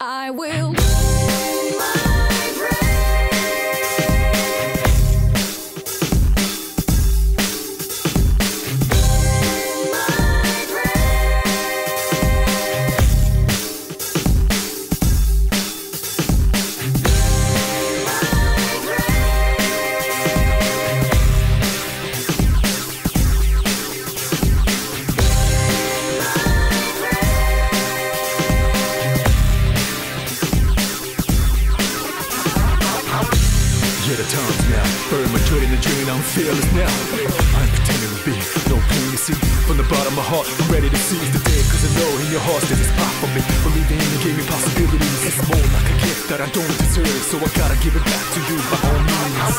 I will. I'm fearless now. I'm pretending to be no pain you see. From the bottom of my heart, I'm ready to seize the day. Cause I know in your heart there's a spot for me. Believing in you gave me possibilities. It's more like a gift that I don't deserve. So I gotta give it back to you by all means.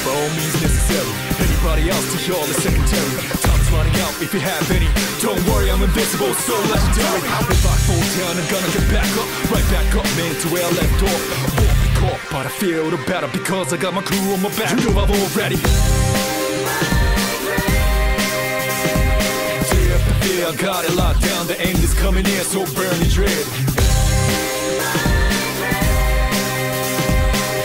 By all means necessary. Anybody else to y'all is secondary. Time's running out if you have any. Don't worry, I'm invincible, so legendary. If I fall down, I'm gonna get back up. Right back up, man, to where I left off. Caught, but I feel the battle because I got my crew on my back. You know I'm already. Tear up fear, I got it locked down. The end is coming in, so burn the dread.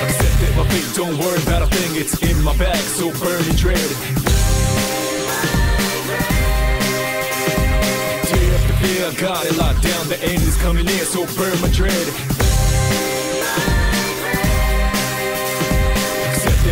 Accept it, my fate, don't worry about a thing. It's in my bag, so burn the dread. Fear, I got it locked down. The end is coming in, so burn my dread.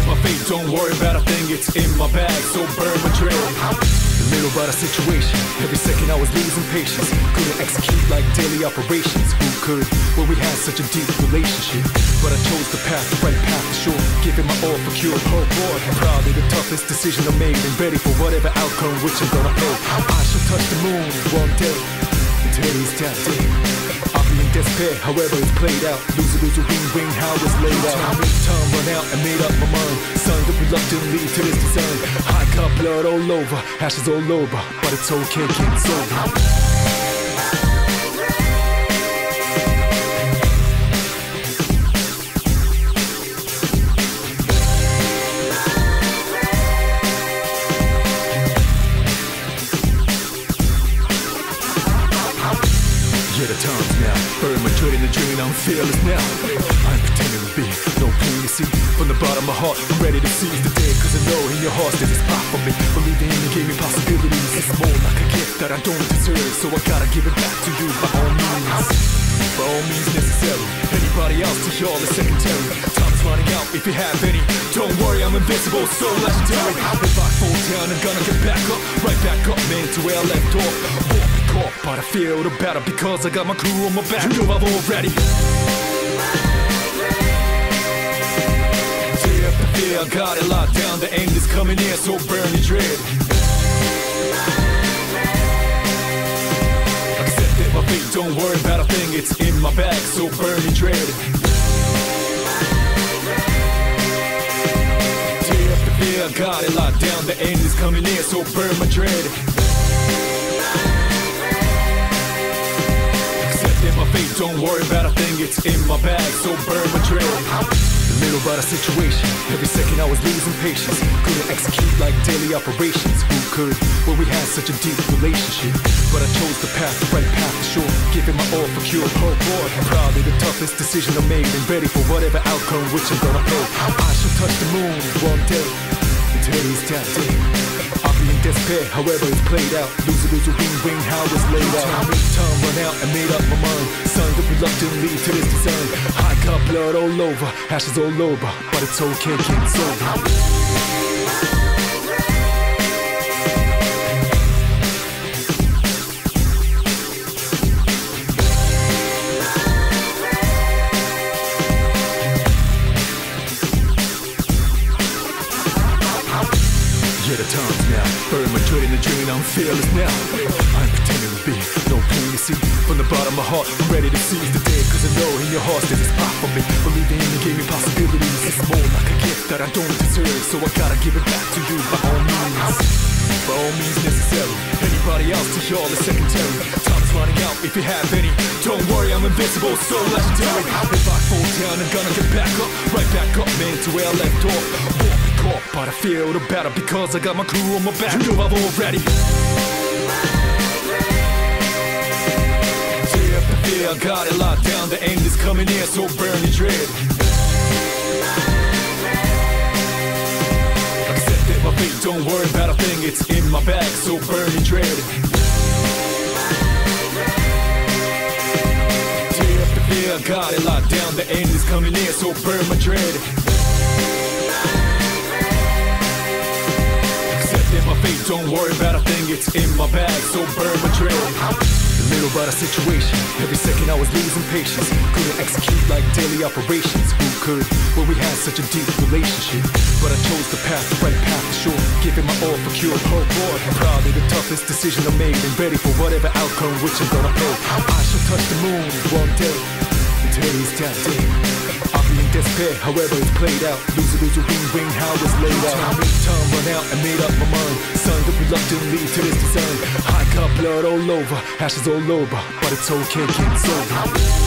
My fate, don't worry about a thing, it's in my bag, so burn my. A little about a situation, every second I was losing patience. Couldn't execute like daily operations. Who could? Well, we had such a deep relationship. But I chose the path, the right path for sure. Giving my all for cure. Oh boy, probably the toughest decision I made and ready for whatever outcome which I'm gonna pay. I shall touch the moon one day. Today's that day. Despair, however it's played out. Loser, loser, wing, wing, how it's laid out. Time, time run out and made up my mind. Signed up reluctantly to this design. I got blood all over, ashes all over, but it's okay, it's over. The drain, I'm fearless now. I'm pretending to be no pain you see. From the bottom of my heart, I'm ready to seize the day. Cause I know in your heart there's a spot for me. Believing in you gave me possibilities. It's more like a gift that I don't deserve. So I gotta give it back to you by all means. By all means necessary. Anybody else to y'all is secondary. Time's running out if you have any. Don't worry, I'm invincible, so legendary. If I fall down, I'm gonna get back up. Right back up, man, to where I left off. Caught, but I feel the battle because I got my crew on my back. You know I'm already. Tear up fear, I got it locked down. The end is coming in, so burn the dread. Accept it, my fate, don't worry about a thing. It's in my bag, so burn the dread. Tear up the fear, I got it locked down. The end is coming in, so burn my dread. My fate, don't worry about a thing, it's in my bag, so burn my. A little about a situation, every second I was losing patience. Couldn't execute like daily operations. Who could? Well, we had such a deep relationship. But I chose the path, the right path for sure. Giving my all for cure. Oh boy, probably the toughest decision I made and ready for whatever outcome which I'm gonna pay. I shall touch the moon one day. Today's day. I'll be in despair, however it's played out. Loser, loser, wing, wing, how it's laid out. Time, run out and made up my mind. Signed up reluctantly to this design. I got blood all over, ashes all over, but it's okay, it's over. The drain, I'm fearless now. I'm pretending to be no pain you see. From the bottom of my heart, I'm ready to seize the day. Cause I know in your heart there's a spot for me. Believing in you gave me possibilities. It's more like a gift that I don't deserve. So I gotta give it back to you by all means. By all means necessary. Anybody else to y'all is secondary. Time's running out if you have any. Don't worry, I'm invincible, so legendary. If I fall down, I'm gonna get back up. Right back up, man, to where I left off. But I feel the battle because I got my crew on my back. You know I'm already. The fear, I got it locked down. The end is coming near, so burn your dread. Accept my fate, don't worry about a thing. It's in my bag, so burn dread. The fear, I got it locked down. The end is coming near, so burn my dread. Don't worry about a thing. It's in my bag, so burn my. A little about a situation. Every second I was losing patience. Couldn't execute like daily operations. Who could? Well, we had such a deep relationship. But I chose the path, the right path for sure. Giving my all for cure. Oh boy, probably the toughest decision I made. And ready for whatever outcome which I'm gonna pay. I shall touch the moon one day. Today's that day. Despair, however it's played out. Loser, loser, wing, wing, how it's laid out. Time, time run out and made up my mind. Signed up reluctantly to this design. I got blood all over, ashes all over, but it's okay, it's over.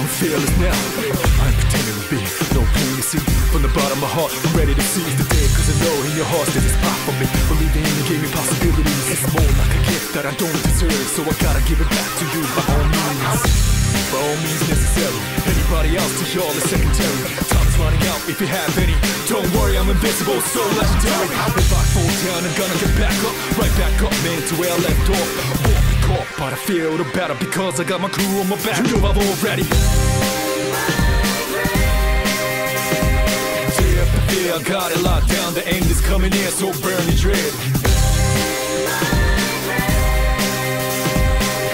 I'm fearless now. I'm pretending to be no pain you see. From the bottom of my heart, I'm ready to seize the day. Cause I know in your heart there's a spot for me. Believing in you gave me possibilities. It's more like a gift that I don't deserve. So I gotta give it back to you by all means. By all means necessary. Anybody else to y'all is secondary. Time's running out if you have any. Don't worry, I'm invincible, so legendary. If I fall down, I'm gonna get back up. Right back up, man, to where I left off. But I feel the battle because I got my crew on my back. You know I'm already. Fear, I got it locked down. The end is coming near, so burn your dread.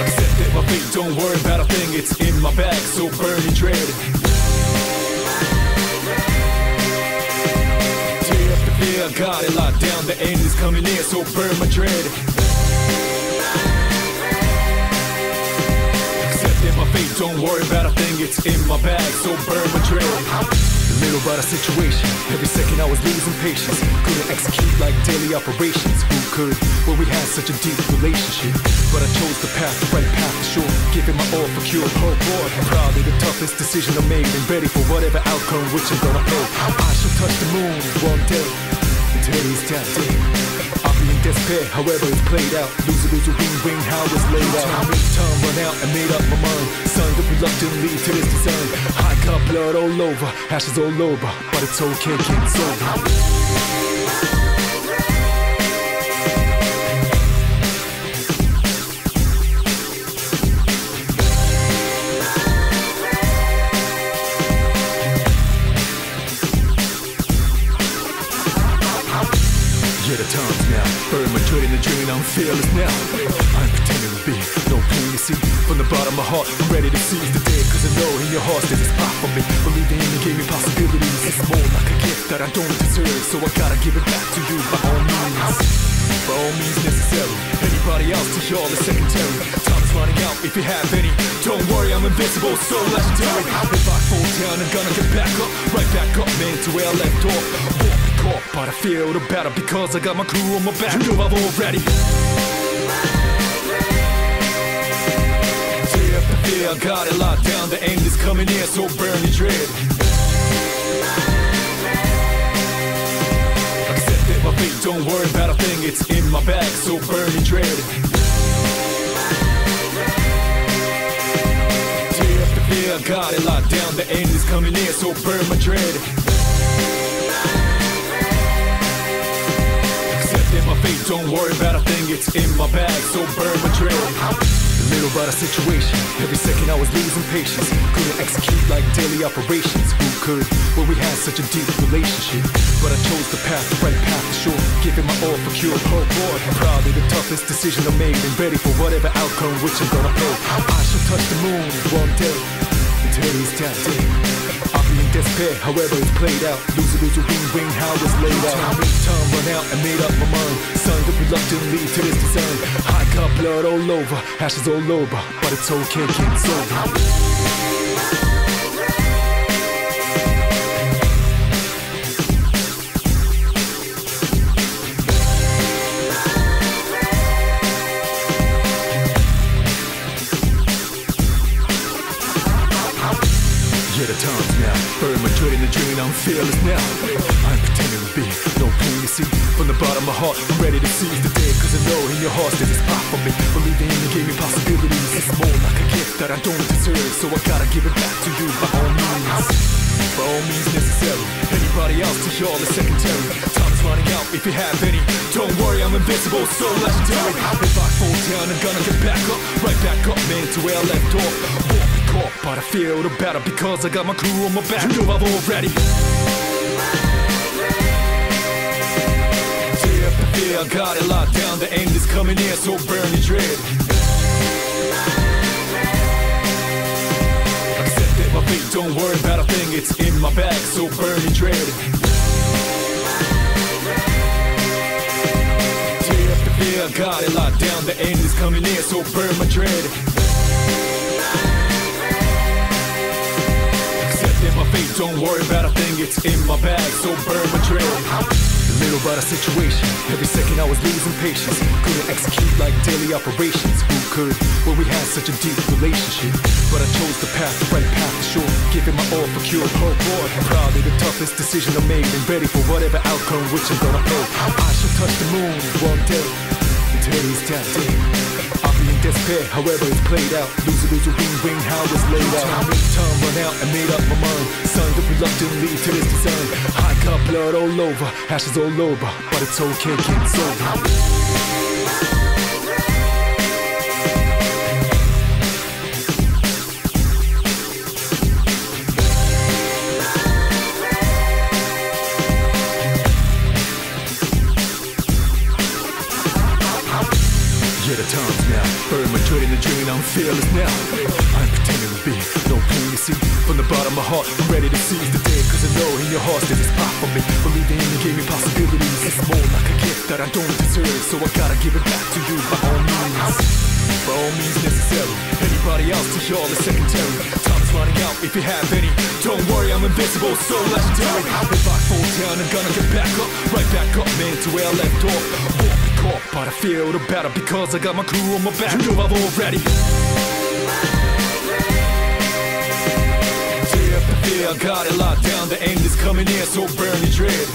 Accept it, my fate, don't worry about a thing. It's in my bag, so burn your dread. Fear, I got it locked down. The end is coming near, so burn my dread. Don't worry about a thing. It's in my bag, so burn my. A little about a situation. Every second I was losing patience. Couldn't execute like daily operations. Who could? Well, we had such a deep relationship. But I chose the path, the right path for sure. Giving my all for cure. Oh boy, probably the toughest decision I made. And ready for whatever outcome which I'm gonna pay. I shall touch the moon one day. Today's that day. Despair, however it's played out. Loser, loser, wing, wing, how it's laid out. Time, time run out and made up my mind. Signed up reluctantly to this design. I got blood all over, ashes all over, but it's okay, it's over. Burn my dread in the drain, I'm fearless now. I'm pretending to be no pain to see. From the bottom of my heart, I'm ready to seize the day. Cause I know in your heart there's a spot for me. Believing in you gave me possibilities. It's more like a gift that I don't deserve. So I gotta give it back to you by all means. By all means necessary. Anybody else to y'all is secondary. Running out if you have any. Don't worry, I'm invincible, so legendary. If I fall down, I'm gonna get back up. Right back up, man, to where I left off. Caught, but I feel the battle because I got my crew on my back. You know I'm already. Tear fear, I got it locked down. The end is coming near, so burn your dread. Accept it, my fate, don't worry about a thing. It's in my bag, so burn your dread. Tear up the fear, I got it locked down. The end is coming near, so burn my dread. Fate, don't worry about a thing. It's in my bag, so burn my dread. A little about a situation. Every second I was losing patience. Couldn't execute like daily operations. Who could? Well, we had such a deep relationship. But I chose the path, the right path for sure. Giving my all for cure. Oh boy, probably the toughest decision I made. And ready for whatever outcome which I'm gonna pay. I shall touch the moon one day. Today's that day. In despair, however it's played out. Loser, loser, wing, wing, how it's laid out. Time, run out and made up my mind. Signed up reluctantly to this design. I got blood all over, ashes all over, but it's okay, it's over. Dread in the dream, I'm fearless now. I'm pretending to be no pain to see. From the bottom of my heart, I'm ready to seize the day. Cause I know in your heart there's a spot for me. Believing in you gave me possibilities. It's more like a gift that I don't deserve. So I gotta give it back to you by all means. By all means necessary. Anybody else to y'all is secondary. Time's running out if you have any. Don't worry, I'm invincible, so legendary. If I fall down, I'm gonna get back up. Right back up, man, to where I left off. Caught, but I feel the battle because I got my crew on my back. You know I've already. Yeah, I got it locked down. The end is coming in, so burn your dread. Accept my fate, don't worry about a thing. It's in my bag, so burn your dread. Tear up fear, I got it locked down. The end is coming in, so burn my dread. Fate, don't worry about a thing. It's in my bag, so burn my dread. Little about a situation. Every second I was losing patience. Couldn't execute like daily operations. Who could? When we had such a deep relationship. But I chose the path, the right path for sure. Giving my all for cure. Oh boy, probably the toughest decision I made. And ready for whatever outcome which I'm gonna pay. I shall touch the moon one day. Today's that day. Be in despair, however it's played out. Lose a lose a wing wing, how it's laid out. Time, time run out and made up my mind. Signed up reluctantly to this design. I got blood all over, ashes all over, but it's okay, it's over. Burn my dread in the dream, I'm fearless now. I'm pretending to be no pain to see. From the bottom of my heart, I'm ready to seize the day. Cause I know in your heart there's a spot for me. Believing in you gave me possibilities. It's more like a gift that I don't deserve. So I gotta give it back to you by all means. By all means necessary. Anybody else to y'all is secondary. Time's running out if you have any. Don't worry, I'm invincible, so legendary. If I fall down, I'm gonna get back up. Right back up, man, to where I left off. Caught, but I feel the battle because I got my crew on my back. You know I've already. Up the fear, I got it locked down. The end is coming in, so burn your dread.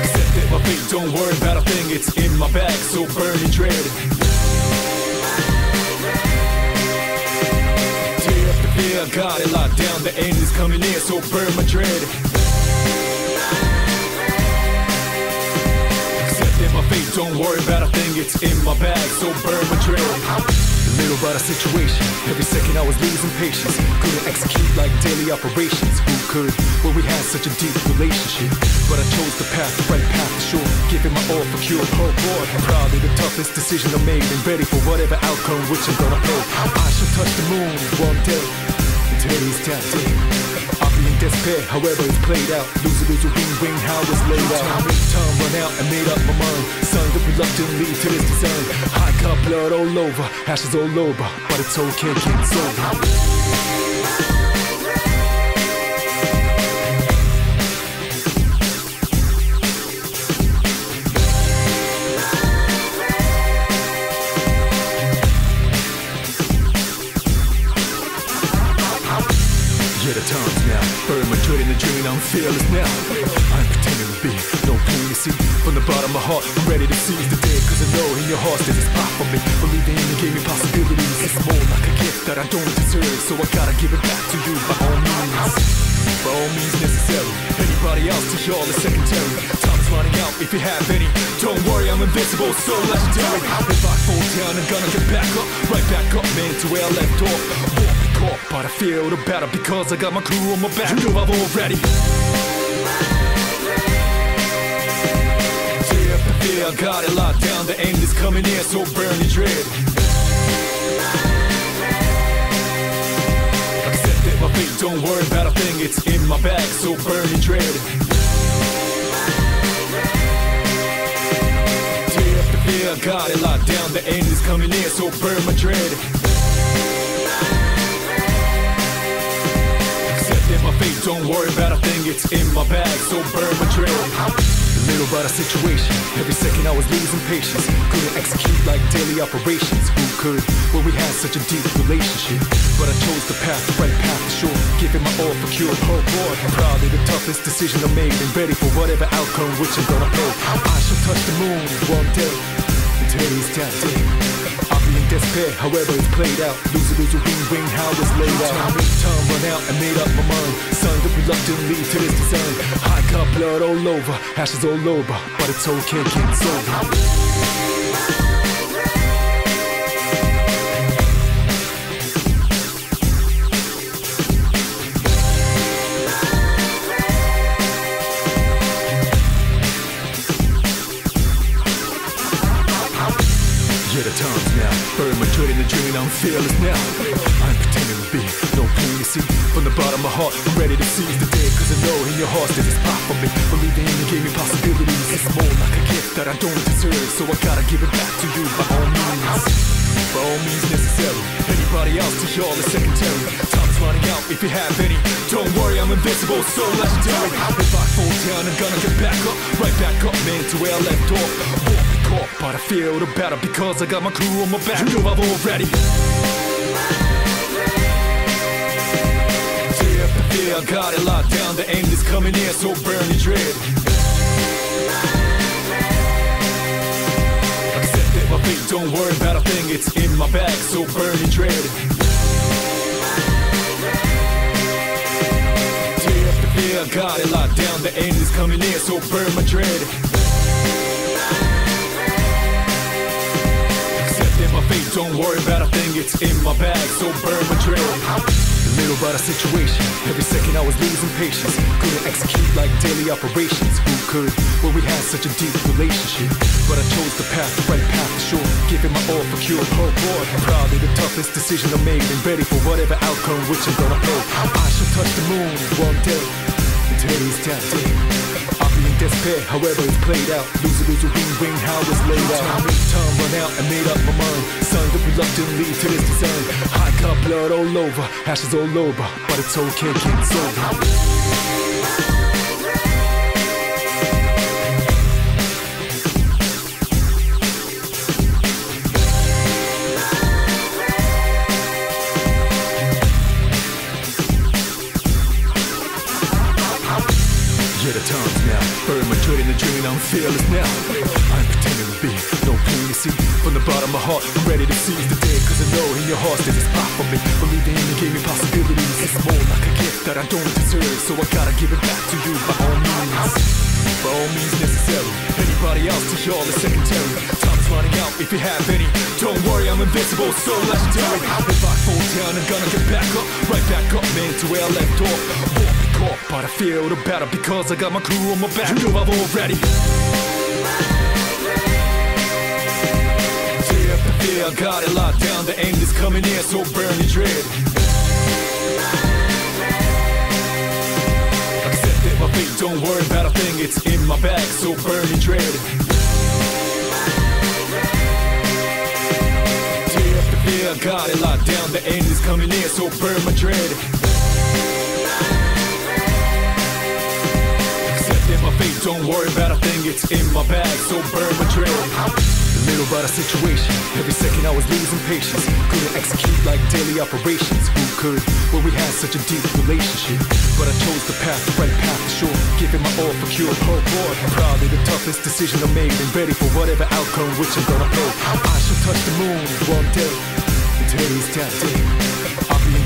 Accept it, my fate, don't worry about a thing. It's in my bag, so burn your dread. Tear up the fear, I got it locked down. The end is coming in, so burn my dread. Don't worry about a thing. It's in my bag, so burn my dread. Little about the situation. Every second I was losing patience. Couldn't execute like daily operations. Who could? When we had such a deep relationship. But I chose the path, the right path for sure. Giving my all for cure. Oh boy, probably the toughest decision I made. And ready for whatever outcome which I'm gonna pay. I shall touch the moon one day. Today's that day. In despair, however it's played out. Lose a lose a wing wing, how it's laid out. Time, run out and made up my mind. Signed up reluctantly to this design. I got blood all over, ashes all over, but it's okay, it's over. I'm fearless now. I'm pretending to be no pain to see. From the bottom of my heart, I'm ready to seize the day. Cause I know in your heart there's a spot for me. Believing in you gave me possibilities. It's more like a gift that I don't deserve. So I gotta give it back to you by all means. By all means necessary. Anybody else to y'all is secondary. Time's running out if you have any. Don't worry, I'm invincible, so legendary. If I fall down, I'm gonna get back up. Right back up, man, to where I left off. But I feel the battle because I got my crew on my back. You know I've already. Tear up fear, I got it locked down. The end is coming in, so burn your dread. Accept it, my fate, don't worry about a thing. It's in my bag, so burn your dread. Fear, I got it locked down. The end is coming in, so burn my dread. Don't worry about a thing. It's in my bag, so burn my dread. little about a situation. Every second I was losing patience. Couldn't execute like daily operations. Who could? When we had such a deep relationship. But I chose the path, the right path for sure. Giving my all for cure. Oh boy, probably the toughest decision I made. And ready for whatever outcome which I'm gonna pay. I shall touch the moon one day. Today's that day. Despair, however it's played out. Lose it, lose a ring, ring, how it's laid out. Time, run out and made up my mind. Signed up reluctantly to this design. I got blood all over, ashes all over, but it's okay, it's over. My dread in the dream, I'm fearless now. I'm pretending to be no pain you see. From the bottom of my heart, I'm ready to seize the day. Cause I know in your heart there's a spot for me. Believing in you gave me possibilities. It's more like a gift that I don't deserve. So I gotta give it back to you by all means. By all means necessary. Anybody else to y'all is secondary. Time's running out if you have any. Don't worry, I'm invincible, so legendary. If I fall down, I'm gonna get back up. Right back up, man, to where I left off. Caught, but I feel the battle because I got my crew on my back. You know I'm already. Yeah, yeah, I got it locked down. The end is coming in, so burn the dread. Accept my fate, don't worry about a thing. It's in my bag, so burn the dread. Yeah, I got it locked down. The end is coming in, so burn my dread. Fate, don't worry about a thing. It's in my bag, so burn my. A little about a situation. Every second I was losing patience. Couldn't execute like daily operations. Who could? When we had such a deep relationship. But I chose the path, the right path for sure. Giving my all for cure. Oh boy, probably the toughest decision I made. And ready for whatever outcome which I'm gonna pay. I shall touch the moon one day. Today's that day. Despair, however it's played out. Lose it, lose a ring, ring, how it's laid out. Time, run out and made up my mind. Signed up reluctantly to this design. I got blood all over, ashes all over, but it's okay, it's over. Dread in the dream, I'm fearless now. I'm pretending to be no pain to see. From the bottom of my heart, I'm ready to seize the day. Cause I know in your heart there's a spot for me. Believing in you gave me possibilities. It's more like a gift that I don't deserve. So I gotta give it back to you by all means. By all means necessary. Anybody else to y'all is secondary. Time's running out if you have any. Don't worry, I'm invincible, so legendary. If I fall down, I'm gonna get back up. Right back up, man, to where I left off. Caught, but I feel the battle because I got my crew on my back. You know I'm already. Yeah, yeah, I got it locked down. The end is coming in, so burn the dread. Accept my fate, don't worry about a thing. It's in my bag, so burn the dread. Yeah, I got it locked down. The end is coming in, so burn my dread. Don't worry about a thing. It's in my bag, so burn my. A little about a situation. Every second I was losing patience. Couldn't execute like daily operations. Who could? When we had such a deep relationship. But I chose the path, the right path for sure. Giving my all for cure. Oh boy, probably the toughest decision I made. And ready for whatever outcome which I'm gonna pay. I shall touch the moon one day. And today's that day.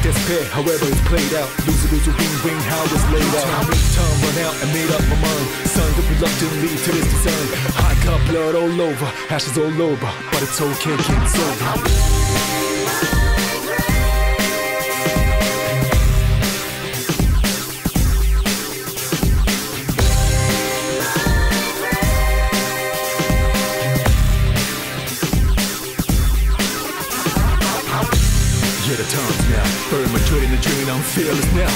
Despair, however it's played out. Lose it, lose a ring, ring, how it's laid out. Time, run out and made up my mind. Signed up reluctantly to this design. I got blood all over, ashes all over, but it's okay, it's over. The dream, I'm fearless now.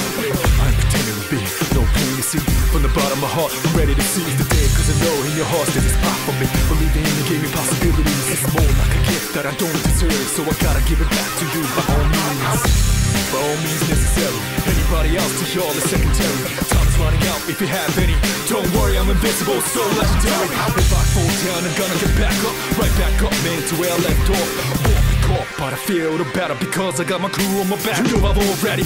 I'm pretending to be no pain to see. From the bottom of my heart, I'm ready to seize the day. Cause I know in your heart there's a spot for me. Believing in you gave me possibilities. It's more like a gift that I don't deserve, so I gotta give it back to you by all means. By all means necessary. Anybody else to y'all is secondary. Time is running out if you have any. Don't worry, I'm invincible, so legendary. If I fall down, I'm gonna get back up, right back up, man, to where I left off. But I feel the better because I got my crew on my back. You know I've already.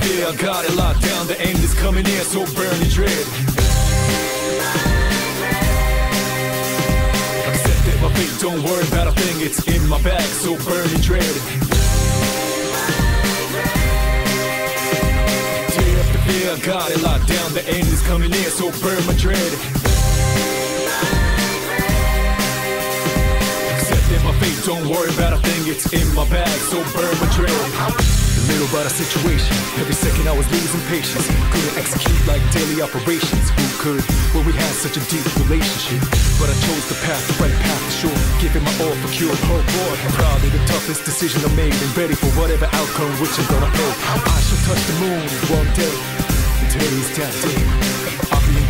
Yeah, I got it locked down. The end is coming in, so burn the dread. Accept my fate. Don't worry about a thing. It's in my bag, so burn the dread. Fear, I got it locked down. The end is coming in, so burn my dread. Don't worry about a thing. It's in my bag, so burn my dread little about a situation. Every second I was losing patience. Couldn't execute like daily operations. Who could? Well, we had such a deep relationship. But I chose the path, the right path for sure. Giving my all for cure. Oh boy, probably the toughest decision I made. And ready for whatever outcome which I'm gonna pay. I shall touch the moon one day. Today's that day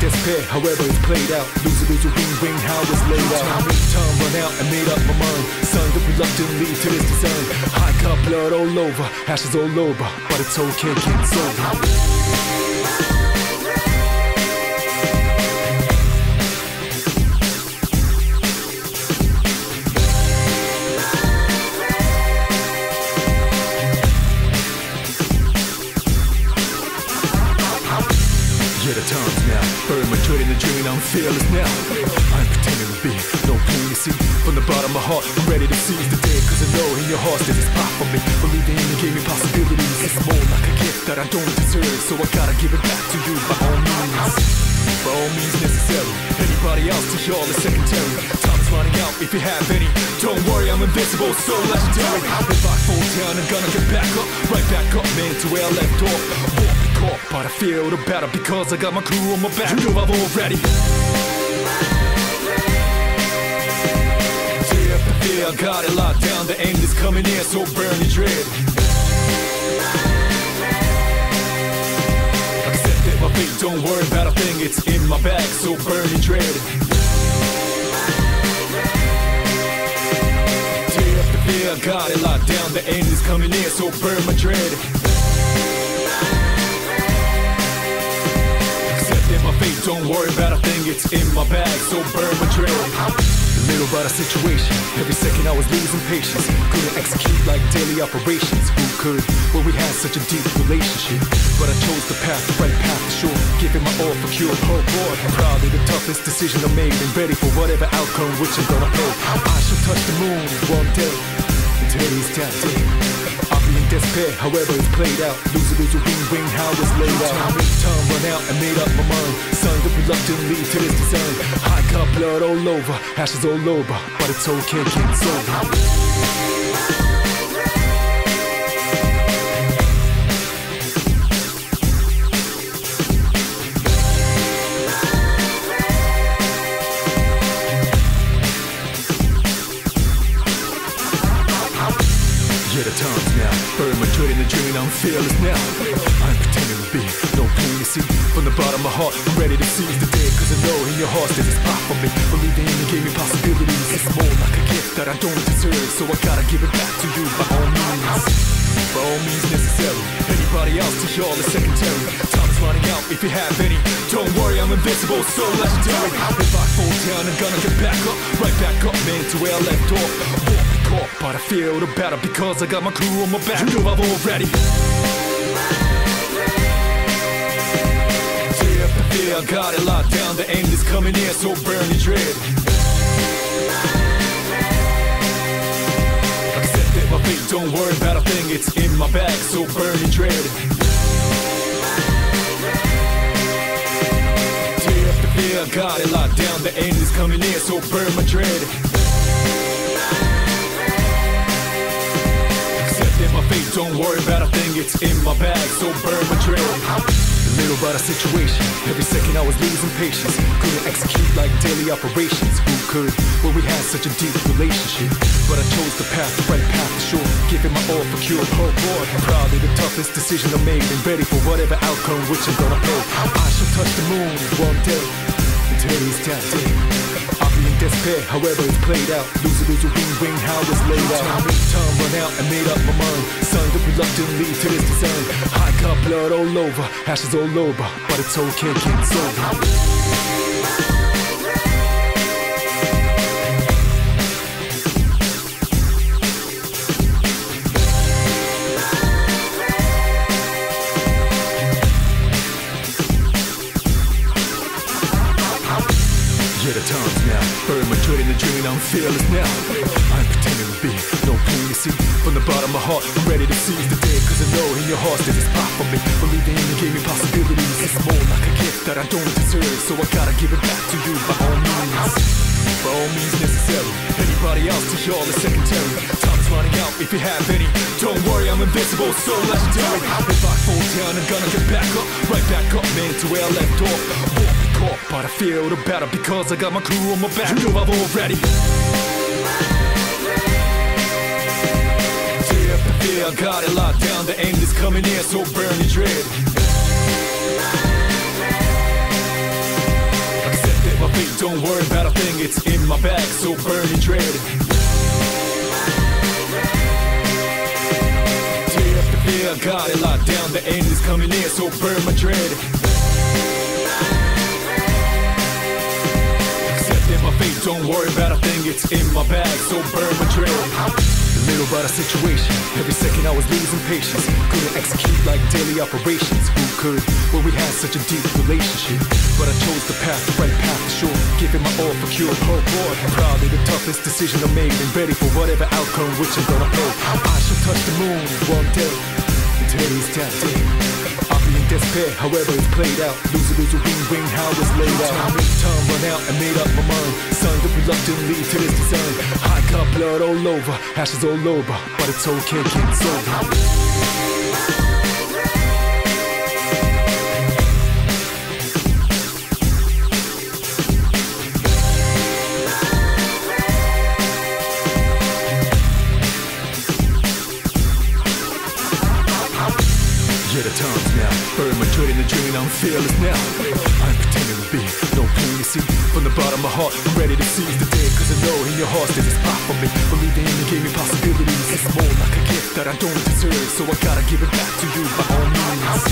despair, however it's played out. Lose it, lose a ring, ring, how it's laid out. Time, run out and made up my mind. Signed up reluctantly to this design. I got blood all over, ashes all over, but it's okay, it's over. I'm fearless now. I'm pretending to be no pain, to see. From the bottom of my heart, I'm ready to seize the day. Cause I know in your heart there's a spot for me. Believing in gave me possibilities. It's more like a gift that I don't deserve. So I gotta give it back to you by all means. By all means necessary. Anybody else to y'all is secondary. Time's running out if you have any. Don't worry, I'm invincible, so legendary. If I fall down, I'm gonna get back up. Right back up, man, to where I left off but I feel the better because I got my crew on my back. You know I've already. Tear fear, I got it locked down. The end is coming in, so burn the dread. Accept it, my fate, don't worry about a thing. It's in my bag, so burn the dread. I got it locked down. The end is coming in, so burn my dread. Fate, don't worry about a thing, it's in my bag, so burn my dread. Little about a situation, every second I was losing patience. Couldn't execute like daily operations. Who could? Well, we had such a deep relationship. But I chose the path, the right path for sure. Giving my all for cure. Oh boy, probably the toughest decision I made. And ready for whatever outcome which I'm gonna pay. I shall touch the moon one day. Today's that day despair, however it's played out. Lose it, lose a ring, ring, how it's laid out. Time, run out and made up my mind. Signed up reluctantly to this design. I got blood all over, ashes all over, but it's okay, it's over. I'm fearless now. I'm pretending to be no pain, you see. From the bottom of my heart, I'm ready to seize the day. Cause I know in your heart there's a spot for me. Believing you gave me possibilities. It's more like a gift that I don't deserve. So I gotta give it back to you by all means. By all means necessary. Anybody else to y'all is secondary. Time's running out if you have any. Don't worry, I'm invincible, so legendary. If I fall down, I'm gonna get back up. Right back up, man, to where I left off caught, but I feel the better because I got my crew on my back. You know I've already. The fear, I got it locked down. The end is coming in, so burn the dread. Accept my fate, don't worry about a thing. It's in my bag, so burn the dread. The I got it locked down. The end is coming in, so burn my dread. Fate, don't worry about a thing, it's in my bag, so burn my. A little about a situation, every second I was losing patience. Couldn't execute like daily operations. Who could? Well, we had such a deep relationship. But I chose the path, the right path for sure. Giving my all for cure. Oh boy, probably the toughest decision I made. And ready for whatever outcome which I'm gonna pay. I shall touch the moon one day. And today's that day. However it's played out. Lose it, lose a wing, wing, how it's laid out. Time, run out and made up my mind. Signed up reluctantly to this design. I got blood all over, ashes all over, but it's okay, it's over. My dread in the drain, I'm fearless now. I'm pretending to be no pain, you see. From the bottom of my heart, I'm ready to seize the day. Cause I know in your heart there's a spot for me. Believing you gave me possibilities. It's more like a gift that I don't deserve. So I gotta give it back to you by all means. By all means necessary. Anybody else to y'all is secondary. Time's running out if you have any. Don't worry, I'm invincible, so legendary. If I fall down, I'm gonna get back up. Right back up, man, to where I left off. Caught, but I feel the better because I got my crew on my back. You know I've already. Up the I got it locked down. The end is coming in, so burn your dread. Accept it, my fate, don't worry about a thing, it's in my bag, so burn your dread. Tear up I got it locked down. The end is coming in, so burn my dread. Don't worry about a thing, it's in my bag, so burn my. A little about a situation, every second I was losing patience. Couldn't execute like daily operations. Who could when we had such a deep relationship? But I chose the path, the right path for sure. Giving my all for cure, oh boy. Probably the toughest decision I made and ready for whatever outcome which I'm gonna pay. I shall touch the moon one day. And today's that day. In despair, however it's played out. Lose it, lose a wing, wing, how it's laid out. Time, run out and made up my mind. Signed up reluctantly to this design. I got blood all over, ashes all over, but it's okay, it's over. Burn my dread in the drain, I'm fearless now. I'm pretending to be no pain, you see. From the bottom of my heart, I'm ready to seize the day. Cause I know in your heart there's a spot for me. Believing you gave me possibilities. It's more like a gift that I don't deserve. So I gotta give it back to you by all means.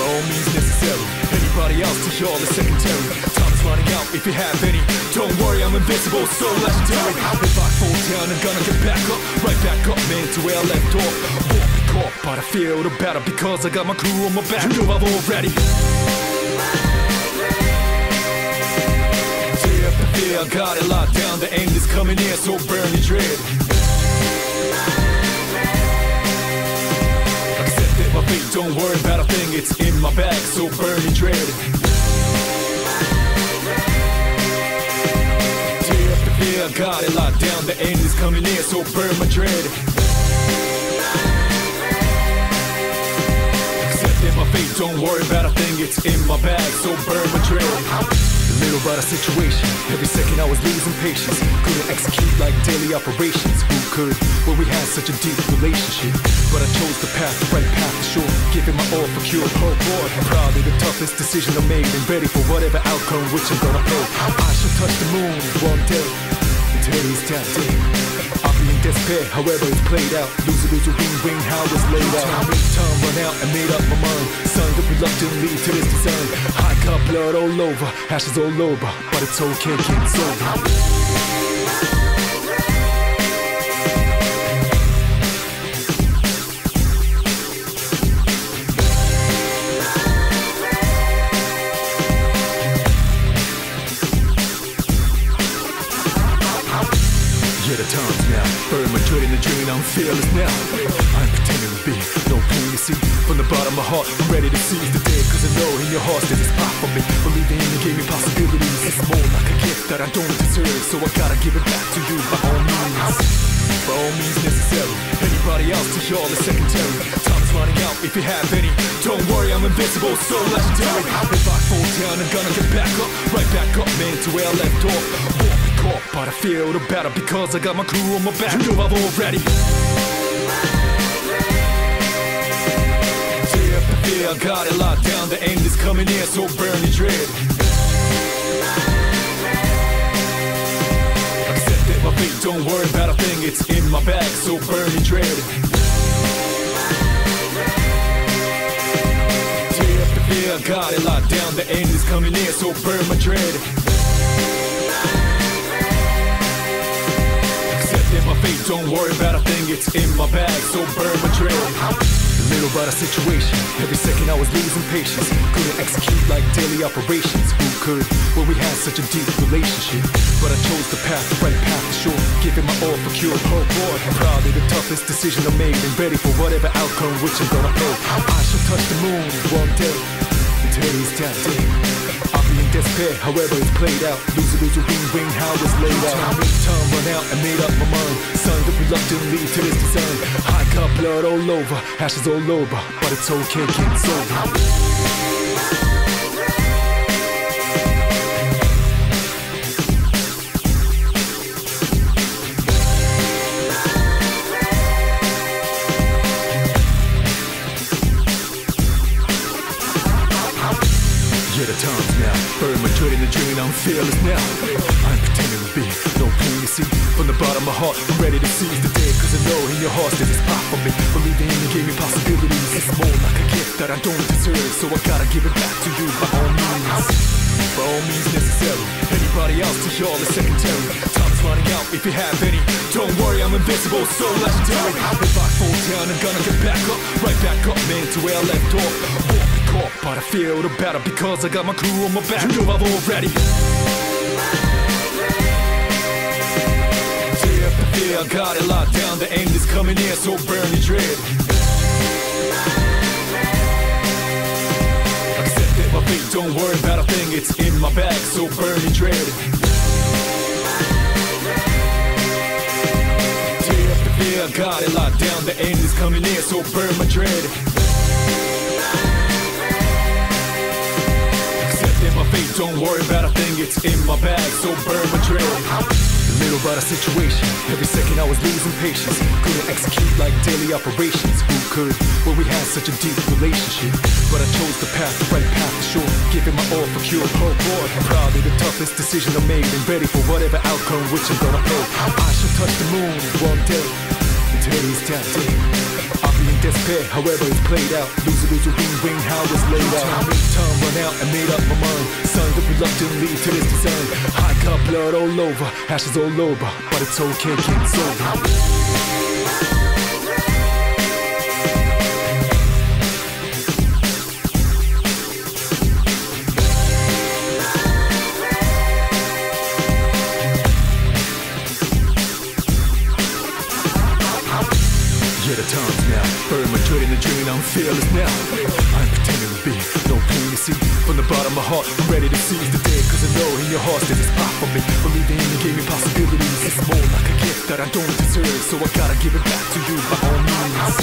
By all means necessary. Anybody else to y'all is secondary. Time's running out if you have any. Don't worry, I'm invincible, so legendary. If I fall down, I'm gonna get back up. Right back up, man, to where I left off. Won't be caught, but I feel the better because I got my crew on my back. You know I've already. The fear, I got it locked down. The end is coming in, so burn your dread. Accept my fate, don't worry about a thing, it's in my bag, so burn your dread. Fear, I got it locked down. The end is coming in, so burn my dread. Don't worry about a thing, it's in my bag, so burn my. A little about a situation, every second I was losing patience. Couldn't execute like daily operations. Who could when we had such a deep relationship? But I chose the path, the right path for sure. Giving my all for cure, oh boy. Probably the toughest decision I made and ready for whatever outcome which I'm gonna pay. I shall touch the moon one day. And today's that day. In despair, however it's played out. Lose it, lose a wing, wing, how it's laid out. Time, run out and made up my mind. Signed up reluctantly to this design. I got blood all over, ashes all over, but it's okay, it's over. I'm fearless now. I'm pretending to be no pain, to see. From the bottom of my heart, I'm ready to seize the day. Cause I know in your heart there's a spot for me. Believing in you gave me possibilities. It's more like a gift that I don't deserve. So I gotta give it back to you by all means. By all means necessary. Anybody else to y'all is secondary. Time's running out if you have any. Don't worry, I'm invincible, so legendary. If I fall down, I'm gonna get back up. Right back up, man, to where I left off. But I feel the better because I got my crew on my back. You know I've already. Tear up fear, I got it locked down. The end is coming in, so burn your dread. Accept it, my fate, don't worry about a thing, it's in my bag, so burn your dread. Up the fear, I got it locked down, the end is coming near, so burn my dread. Don't worry about a thing, it's in my bag, so burn my dread little about a situation. Every second I was losing patience. Couldn't execute like daily operations. Who could? Well, we had such a deep relationship. But I chose the path, the right path for sure. Giving my all for cure. Oh boy, probably the toughest decision I made. And ready for whatever outcome which I'm gonna pay. I shall touch the moon one day. Today's that day despair, however it's played out. Lose it, a wing, how it's laid out. Time, run out and made up my mind. Signed up reluctantly to this design. I got blood all over, ashes all over, but it's okay, it's over. I'm fearless now. I'm pretending to be no pain you see. From the bottom of my heart, I'm ready to seize the day. Cause I know in your heart there's a spot for me. Believing in you gave me possibilities. It's more like a gift that I don't deserve. So I gotta give it back to you by all means. By all means necessary. Anybody else to y'all is secondary. Time's running out if you have any. Don't worry, I'm invincible, so legendary. If I fall down, I'm gonna get back up. Right back up, man, to where I left off caught, but I feel the better because I got my crew on my back. You know I've already. The fear, I got it locked down. The end is coming in, so burn your dread. Accept it, my fate, don't worry about a thing. It's in my bag, so burn your dread. The fear, I got it locked down. The end is coming in, so burn my dread. Fate, don't worry about a thing, it's in my bag, so burn my dread. A little about a situation, every second I was losing patience. Couldn't execute like daily operations, who could? Well, we had such a deep relationship. But I chose the path, the right path for sure. Giving my all for cure, oh boy. Probably the toughest decision I made, and ready for whatever outcome which I'm gonna pay. I shall touch the moon one day, today's that day despair, however it's played out. Lose it, lose a how it's laid out. Time, run out and made up my mind. Signed up reluctantly to this design. I got blood all over, ashes all over, but it's okay, it's over. I'm fearless now. I'm pretending to be no pain you see. From the bottom of my heart, I'm ready to seize the day. Cause I know in your heart there's a spot for me. Believing you gave me possibilities. It's more like a gift that I don't deserve. So I gotta give it back to you by all means.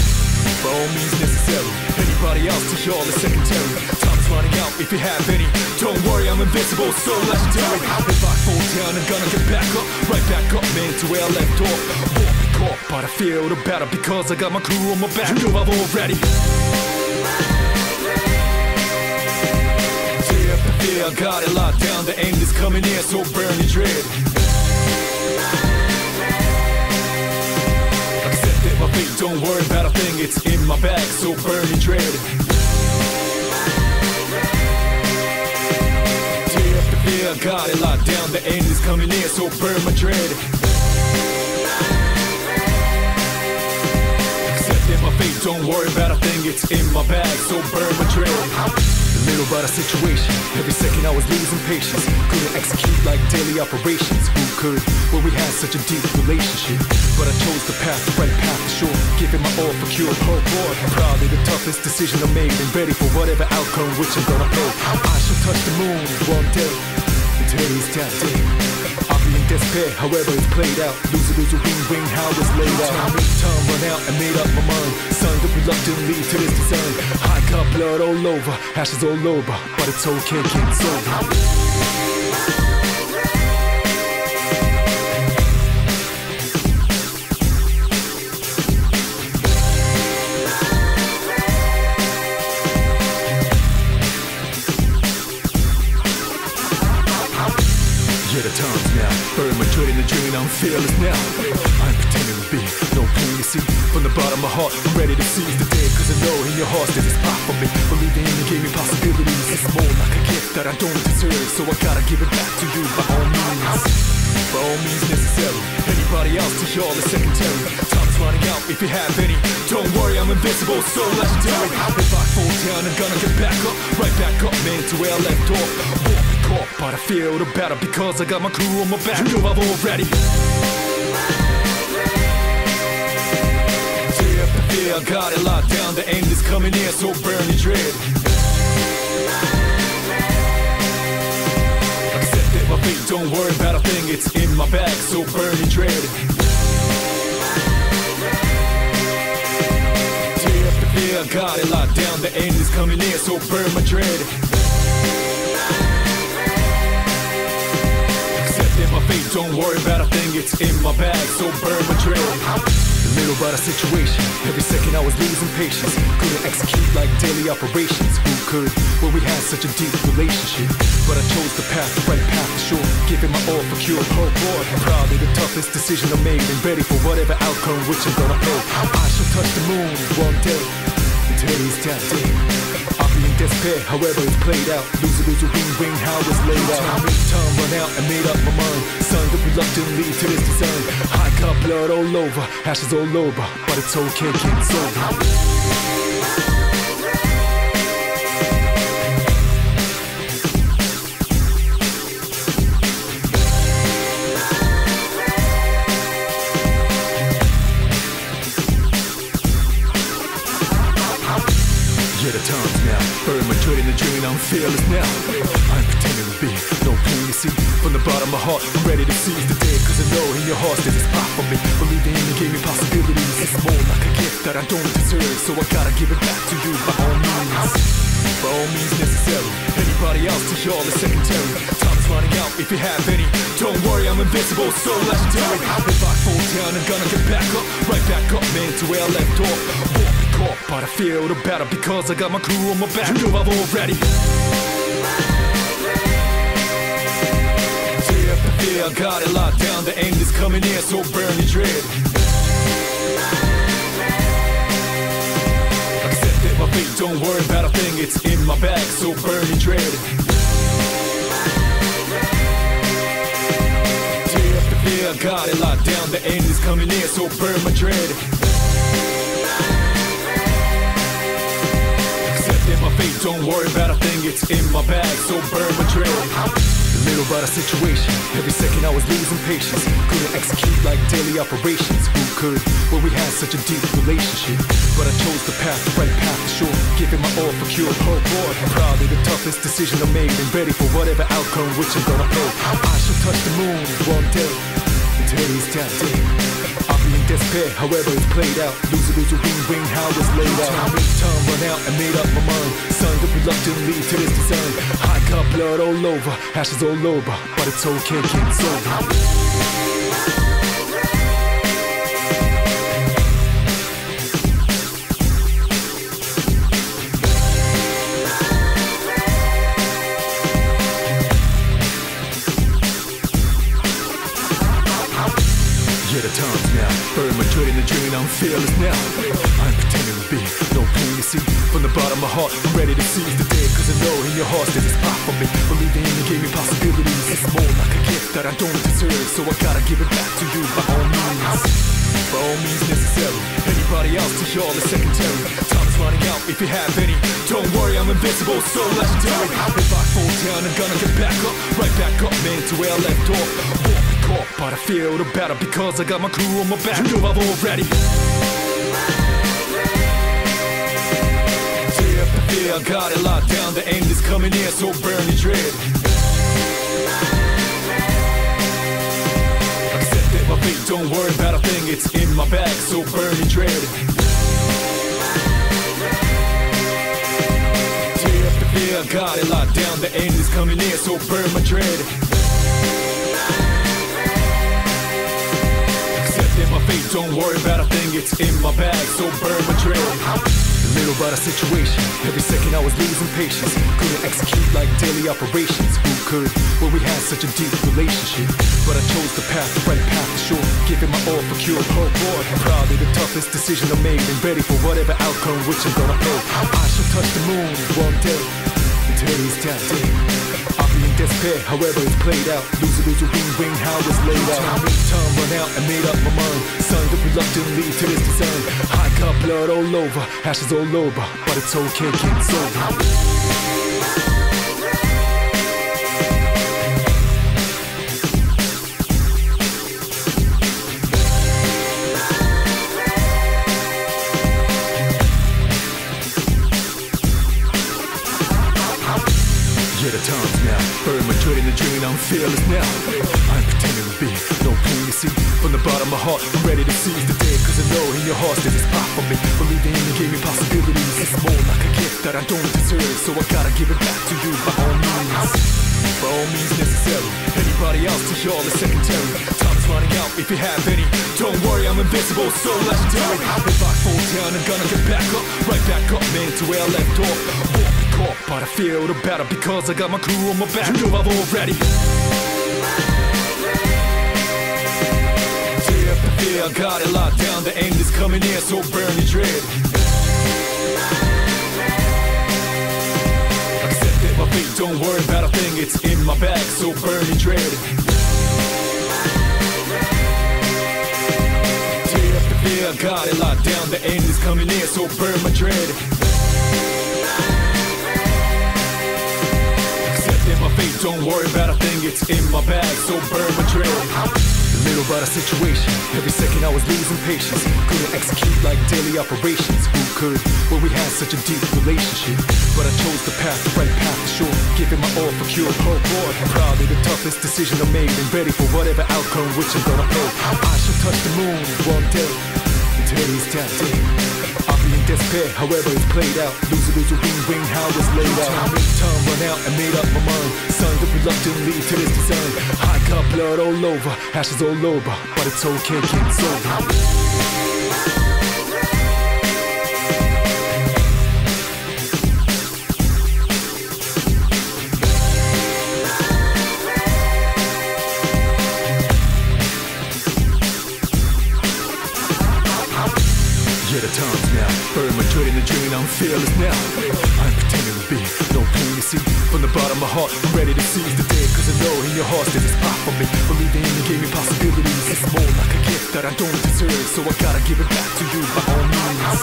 By all means necessary. Anybody else to y'all is secondary. Time's running out if you have any. Don't worry, I'm invincible, so legendary. If I fall down, I'm gonna get back up. Right back up, man, to where I left off caught, but I feel the better because I got my crew on my back. You know I've already. The fear, I got it locked down. The end is coming in, so burn your dread. Accept it, my fate, don't worry about a thing. It's in my bag, so burn your dread. The fear, I got it locked down. The end is coming in, so burn my dread. Fate, don't worry about a thing, it's in my bag, so burn my dread. A little about a situation, every second I was losing patience. Couldn't execute like daily operations, who could? Well, we had such a deep relationship. But I chose the path, the right path for sure. Giving my all for cure, oh boy. Probably the toughest decision I made, and ready for whatever outcome which I'm gonna pay. I shall touch the moon one day, today's that day despair, however it's played out. Lose it, lose a wing, wing, how it's laid out. Time, time run out and made up my mind. Signed up reluctantly to this design. I got blood all over, ashes all over, but it's okay, it's over. The I'm fearless now. I'm pretending to be no pain, you see. From the bottom of my heart, I'm ready to seize the day. Cause I know in your heart there's a spot for me. Believing in you gave me possibilities. It's more like a gift that I don't deserve. So I gotta give it back to you by all means. By all means necessary. Anybody else to y'all is secondary. Time's running out if you have any. Don't worry, I'm invincible, so legendary. If I fall down, I'm gonna get back up. Right back up, man, to where I left off. But I feel the battle because I got my crew on my back. You know I've already. Yeah, I got it locked down. The end is coming in, so burn your dread. Accept it, my fate. Don't worry about a thing. It's in my bag, so burn your dread. I got it locked down. The end is coming in, so burn my dread. Don't worry about a thing. It's in my bag, so burn my. A little about a situation. Every second I was losing patience. Couldn't execute like daily operations. Who could? Well, we had such a deep relationship. But I chose the path, the right path for sure. Giving my all for cure. Oh boy, probably the toughest decision I made. And ready for whatever outcome which I'm gonna pay. I shall touch the moon one day. Today is that day. In despair, however it's played out. Lose a lose a wing, how it's laid out. Time, time run out and made up my mind. Signed up reluctantly to this design. I got blood all over, ashes all over, but it's okay, it's over. I'm fearless now. I'm pretending to be no pain, to see. From the bottom of my heart, I'm ready to seize the day. Cause I know in your heart there's a spot for me. Believing in you gave me possibilities. It's more like a gift that I don't deserve. So I gotta give it back to you by all means. By all means necessary. Anybody else to y'all is secondary. Time's running out if you have any. Don't worry, I'm invincible, so legendary. If I fall down, I'm gonna get back up. Right back up, man, to where I left off. But I feel the battle because I got my crew on my back. You know I've already. Yeah, yeah, I got it locked down. The end is coming in, so burn your dread. Accept it, my fate. Don't worry about a thing. It's in my bag, so burn your dread. Yeah, yeah, I got it locked down. The end is coming in, so burn my dread. Don't worry about a thing. It's in my bag, so burn my dread. A little about a situation. Every second I was losing patience. Couldn't execute like daily operations. Who could? Well, we had such a deep relationship. But I chose the path, the right path for sure. Giving my all for cure. Oh boy, probably the toughest decision I made. And ready for whatever outcome which I'm gonna pay. I shall touch the moon one day. And today is that day. Despair, however it's played out. Lose a lose a wing wing, how it's laid out. Time, time run out and made up my mind. Signed up reluctantly to this design. I got blood all over, ashes all over, but it's okay, it's over. Burn my dread in the I'm fearless now. I'm pretending to be no pain, to see. From the bottom of my heart, I'm ready to seize the day. Cause I know in your heart there's a spot for me. Believing in you gave me possibilities. It's more like a gift that I don't deserve. So I gotta give it back to you by all means. By all means necessary. Anybody else to y'all is secondary. Time's running out if you have any. Don't worry, I'm invincible, so legendary. If I fall down, I'm gonna get back up. Right back up, man, to where I left off. Caught, but I feel the battle because I got my crew on my back. You know I've already. Yeah, I got it locked down. The end is coming in, so burn your dread. Accept it, my fate. Don't worry about a thing. It's in my bag, so burn your dread. I got it locked down. The end is coming in, so burn my dread. Fate. Don't worry about a thing. It's in my bag, so burn my dread. Little about a situation. Every second I was losing patience. Couldn't execute like daily operations. Who could? Well, we had such a deep relationship. But I chose the path, the right path for sure. Giving my all for cure. Oh boy, probably the toughest decision I made. And ready for whatever outcome which I'm gonna pay. I shall touch the moon one day. Today's that day. Despair, however it's played out. Lose a lose a wing wing, how it's laid out. Time, run out, I made up my mind. Signed up reluctantly to this design. I got blood all over, ashes all over, but it's okay, it's over. Burn my dread in the dream, I'm fearless now. I'm pretending to be no pain you see. From the bottom of my heart, I'm ready to seize the day. Cause I know in your heart there's a spot for me. Believing in you gave me possibilities. It's more like a gift that I don't deserve. So I gotta give it back to you by all means. By all means necessary. Anybody else to y'all is secondary. Time's running out if you have any. Don't worry, I'm invincible, so legendary. If I fall down, I'm gonna get back up. Right back up, man, to where I left off. Caught, but I feel the battle because I got my crew on my back. You know I've already. Fear, I got it locked down. The end is coming in, so burn your dread. Accept it, my fate, don't worry about a thing. It's in my bag, so burn dread. The fear, I got it locked down. The end is coming in, so burn my dread. Fate, don't worry about a thing, it's in my bag, so burn my dread. Little of a situation, every second I was losing patience. Couldn't execute like daily operations. Who could? Well, we had such a deep relationship. But I chose the path, the right path for sure. Giving my all for cure. Oh boy, probably the toughest decision I made. And ready for whatever outcome which I'm gonna pay. I shall touch the moon one day. Today's that day. I'll in despair, however it's played out. Lose a lose a wing wing, how it's laid out. Time, run out, I made up my mind. Signed up reluctantly to this design. I got blood all over, ashes all over, but it's okay, it's over. My the dream, I'm fearless now. I'm pretending to be no pain you see. From the bottom of my heart, I'm ready to seize the day. Cause I know in your heart there's a spot for me. Believing in you gave me possibilities. It's more like a gift that I don't deserve. So I gotta give it back to you by all means.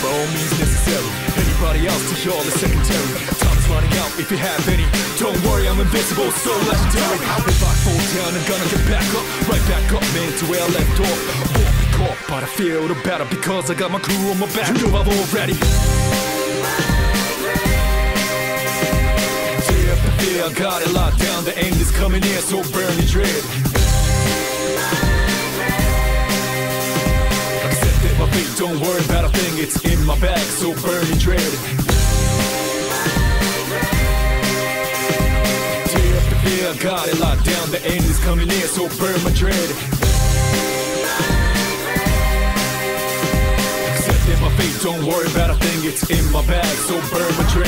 By all means necessary. Anybody else to y'all is secondary. Time is running out if you have any. Don't worry, I'm invincible, so legendary. If I fall down, I'm gonna get back up. Right back up, man, to where I left off. Caught, but I feel the battle because I got my crew on my back. You know I've already. Fear, I got it locked down. The end is coming in, so burn your dread. Accept it, my fate, don't worry about a thing. It's in my bag, so burn dread. The fear, I got it locked down. The end is coming in, so burn my dread. Don't worry about a thing, it's in my bag, so burn my dread.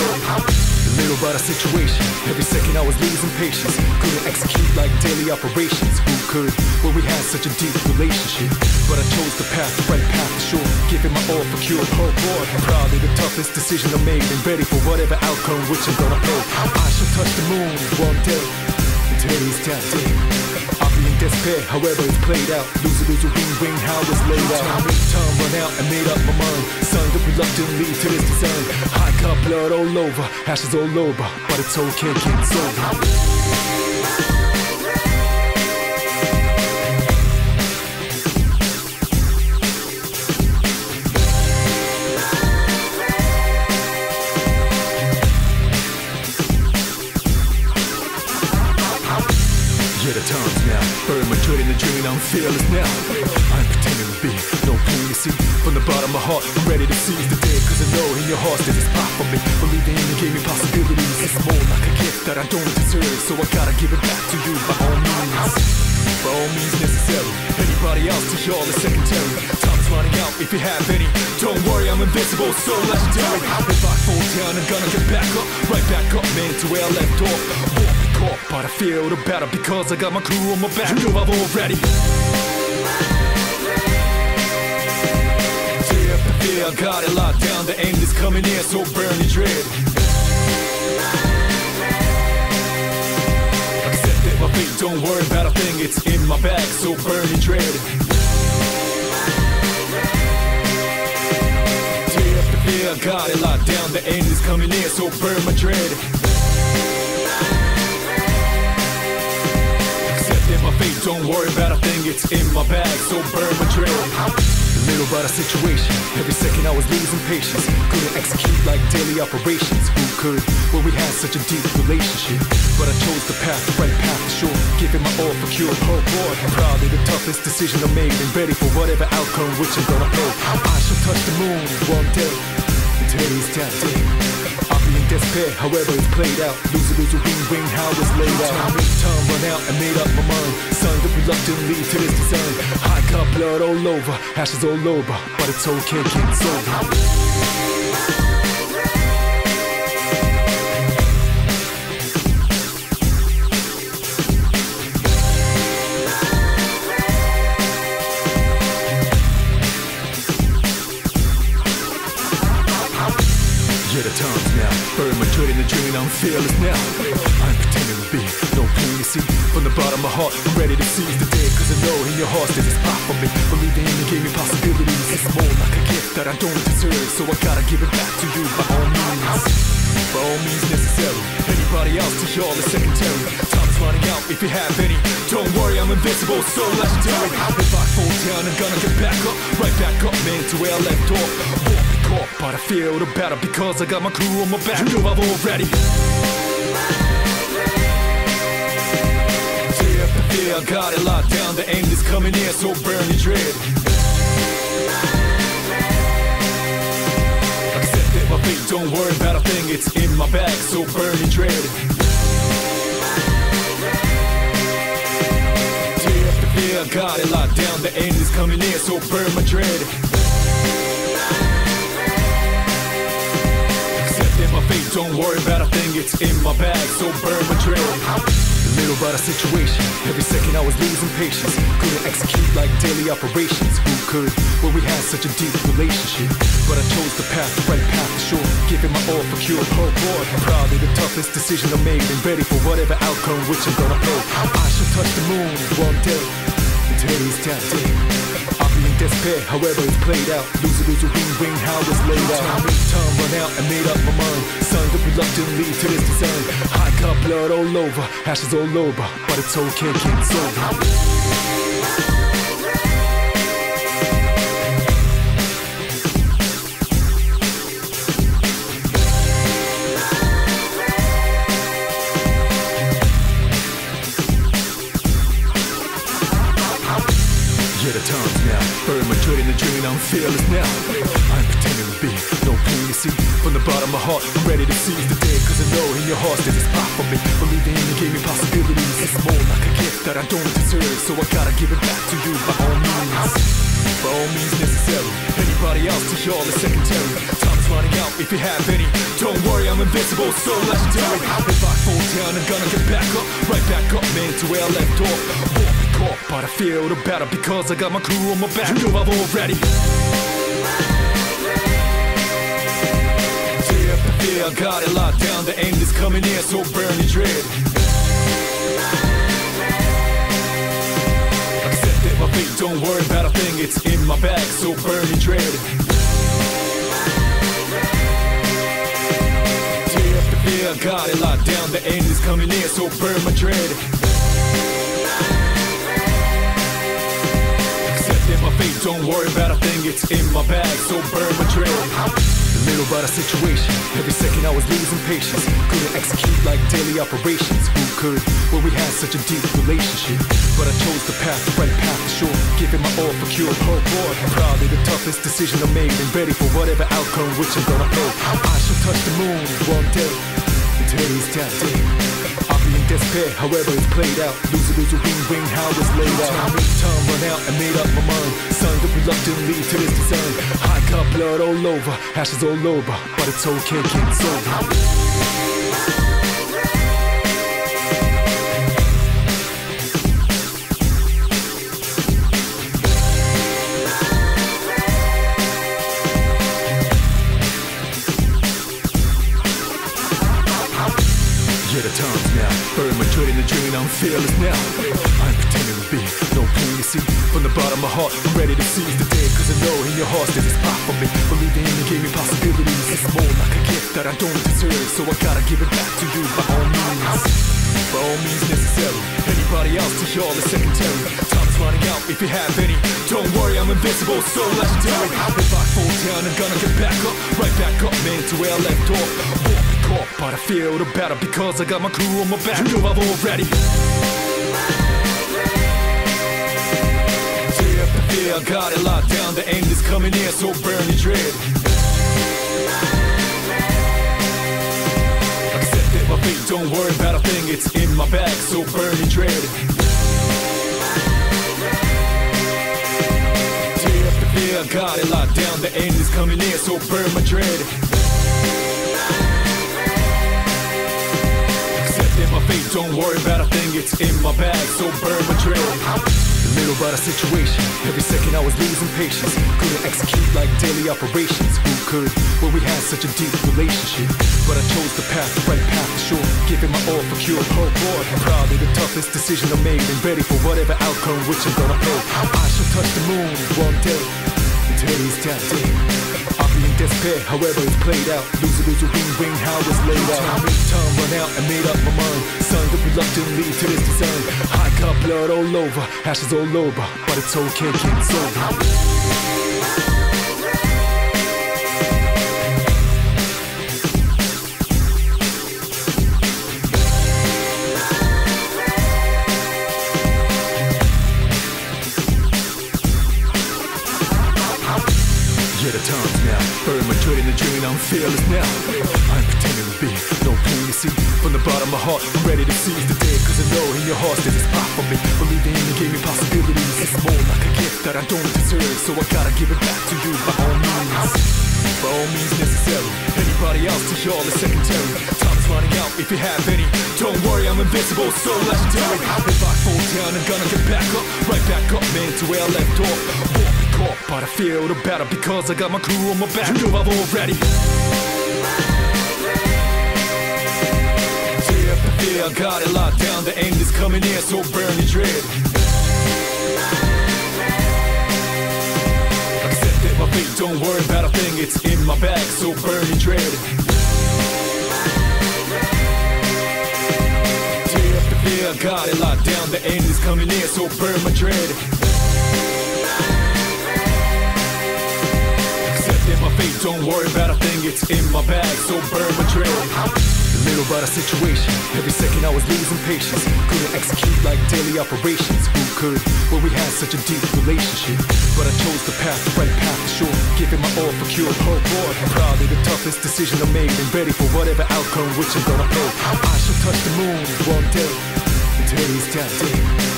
Little about a situation, every second I was losing patience. Couldn't execute like daily operations. Who could? Well, we had such a deep relationship. But I chose the path, the right path for sure. Giving my all for cure. Oh boy, probably the toughest decision I made. And ready for whatever outcome which I'm gonna pay. I shall touch the moon one day. Today's that day. However it's played out. Lose a lose a wing wing, how it's laid out. Time, time run out, I made up my mind. Signed up reluctantly to this design. I got blood all over, ashes all over, but it's okay, it's over. I'm fearless now. I'm pretending to be no pain you see. From the bottom of my heart, I'm ready to seize the day. Cause I know in your heart there's a spot for me. Believing in you gave me possibilities. It's more like a gift that I don't deserve. So I gotta give it back to you by all means. By all means necessary. Anybody else to y'all is secondary. Time's running out if you have any. Don't worry, I'm invincible, so legendary. If I fall down, I'm gonna get back up, right back up, man, to where I left off. Won't be caught the battle because I got my crew on my back. You know I've already. The I got it locked down. The end is coming in, so burn your dread. Accept it, my fate, don't worry about a thing. It's in my bag, so burn your dread. Tip the fear, I got it locked down. The end is coming in, so burn my dread. Don't worry about a thing, it's in my bag, so burn my dread. Little about a situation, every second I was losing patience. Couldn't execute like daily operations. Who could? Well, we had such a deep relationship. But I chose the path, the right path for sure. Giving my all for cure. Oh boy, probably the toughest decision I made. And ready for whatever outcome which I'm gonna pay. I shall touch the moon one day. And today that day. Despair, however it's played out. Loser, loser, wing, wing, how it's laid out. Time, time run out and made up my mind. Signed up reluctantly to this design. I got blood all over, ashes all over, but it's okay, it's over. My in the I'm fearless now. I'm pretending to be no pain to see. From the bottom of my heart, I'm ready to seize the day. Cause I know in your heart there's a spot for me. Believing in the gave me possibilities. It's more like a gift that I don't deserve. So I gotta give it back to you by all means. By all means necessary. Anybody else to y'all is secondary. Time's running out if you have any. Don't worry, I'm invincible, so legendary. If I fall down, I'm gonna get back up. Right back up, man, to where I left off. Won't be caught by the battle because I got my crew on my back. You know I've already. The fear, I got it locked down. The end is coming in, so burn your dread. Accept it, my fate, don't worry about a thing. It's in my bag, so burn your dread. The fear, I got it locked down. The end is coming in, so burn my dread. Don't worry about a thing, it's in my bag, so burn my dread. Little about a situation, every second I was losing patience. Couldn't execute like daily operations. Who could? Well, we had such a deep relationship. But I chose the path, the right path for sure. Giving my all for cure. Oh boy, probably the toughest decision I made. And ready for whatever outcome which I'm gonna pay. I shall touch the moon one day. And today is that day. Despair, however it's played out. Loser, loser, wing, wing, how it's laid out. Time, time run out and made up my mind. Signed up reluctantly to this design. I got blood all over, ashes all over, but it's okay, it's over. The drain, I'm fearless now. I'm pretending to be no pain to see. From the bottom of my heart, I'm ready to seize the day. Cause I know in your heart there's a spot for me. Believing in the gave possibilities. It's more like a gift that I don't deserve. So I gotta give it back to you by all means. By all means necessary. Anybody else to y'all is secondary. Time's running out if you have any. Don't worry, I'm invincible, so legendary. If I fall down, I'm gonna get back up. Right back up, man, to where I left off. Won't be caught by the field of battle because I got my crew on my back. You know I've already. Fear, I got it locked down. The end is coming in, so burn your dread. It, don't worry about a thing. It's in my bag, so burn your dread. Tip the fear, got it locked down. The end is coming in, so burn my dread. Accepting my fate, don't worry about a thing, it's in my bag, so burn my dread. Little about a situation, every second I was losing patience. Couldn't execute like daily operations. Who could? Well, we had such a deep relationship. But I chose the path, the right path for sure. Giving my all for cure. Oh boy, probably the toughest decision I made. And ready for whatever outcome which I'm gonna pay. I shall touch the moon one day. Today's day. I'll in despair, however it's played out. Lose a lose a win win, how it's laid out. Time, time run out and made up my mind. Signed up reluctantly to this design. I got blood all over, ashes all over, but it's okay, it's over. The drain, I'm fearless now. I'm pretending to be no pain you see. From the bottom of my heart, I'm ready to seize the day. Cause I know in your heart there's a spot for me. Believing in me gave me possibilities. It's more like a gift that I don't deserve. So I gotta give it back to you by all means. By all means necessary. Anybody else to y'all is secondary. Time's running out if you have any. Don't worry, I'm invincible, so legendary. If I fall down, I'm gonna get back up. Right back up, man, to where I left off. Caught, but I feel the battle because I got my crew on my back. You know I'm already. Up the fear, I got it locked down. The end is coming near, so burn your dread. Accept it, my fate, don't worry about a thing. It's in my bag, so burn your dread. Fear, I got it locked down. The end is coming near, so burn my dread. Don't worry about a thing, it's in my bag, so burn my. A little about a situation, every second I was losing patience. Couldn't execute like daily operations. Who could? Well, we had such a deep relationship. But I chose the path, the right path for sure. Giving my all for cure. Oh boy, probably the toughest decision I made, and ready for whatever outcome which I'm gonna pay. I shall touch the moon one day. Today's that day. In despair, however it's played out. Lose a lose a win win, how it's laid out. Time, time run out and made up my mind. Signed up reluctantly to this design. I got blood all over, ashes all over, but it's okay, it's over. I'm fearless now. I'm pretending to be no pain you see. From the bottom of my heart, I'm ready to seize the day. Cause I know in your heart there's a spot for me. Believing in me gave me possibilities. It's more like a gift that I don't deserve. So I gotta give it back to you by all means. By all means necessary. Anybody else to y'all is secondary. Time's running out if you have any. Don't worry, I'm invincible, so legendary. If I fall down, I'm gonna get back up. Right back up, man, to where I left off. Caught, but I feel the battle because I got my crew on my back. You know I'm already. Tear up the I got it locked down. The end is coming near, so burn your dread. Accept it, my fate, don't worry about a thing. It's in my bag, so burn your dread. Tear up the fear, I got it locked down. The end is coming near, so burn my dread. Don't worry about a thing, it's in my bag, so burn my. A little about a situation, every second I was losing patience. Couldn't execute like daily operations. Who could? Well, we had such a deep relationship. But I chose the path, the right path for sure. Giving my all for cure. Oh boy, probably the toughest decision I made, and ready for whatever outcome which I'm gonna pay. I shall touch the moon one day. Today's that day.